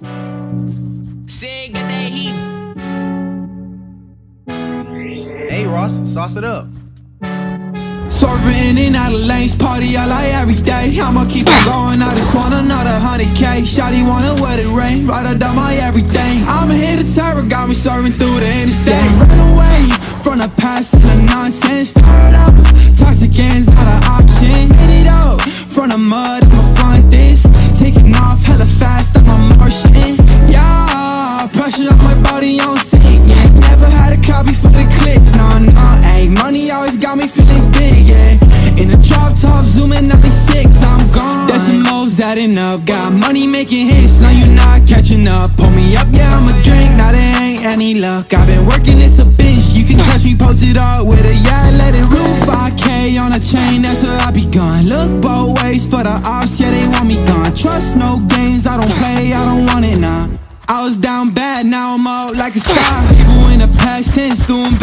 Said got that heat. Hey Ross, sauce it up. Swerving in out of lanes, party all like every day. I'ma keep on going, I just want another hundred K. Shotty wanna wet it rain, right up down my everything. I'm here to terror, got me serving through the interstate. Yeah, run away from the past yeah. In the drop top, zooming 96, I'm gone. Decimals adding up, got money making hits, now you're not catching up. Pull me up, yeah, I'm a drink, now there ain't any luck. I've been working this a bitch, you can catch me posted up with a yeah, let it roof. 5K on a chain, that's where I be gone. Look both ways for the ops, yeah, they want me gone. Trust no games, I don't play, I don't want it, nah. I was down bad, now I'm out like a star. People in the past tense, doing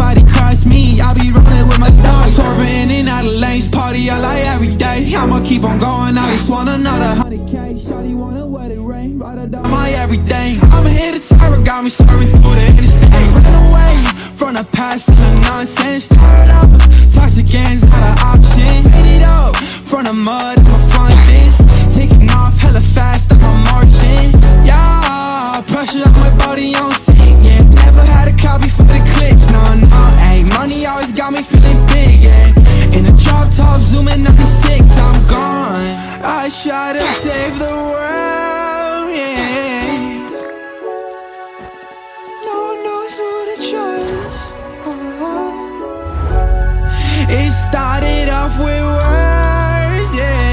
nobody cross me, I be rolling with my thoughts. Swerving in out of lanes, party I like every day. I'ma keep on going, I just want another hundred K. Shawty wanna wet it rain, right up down my everything. I'm here to terror, got me serving through the interstate. Run away from the past and the nonsense. Start up, toxic ends, not an option. Hit it up from the mud, save the world, yeah. No one knows who to trust. Oh. It started off with words.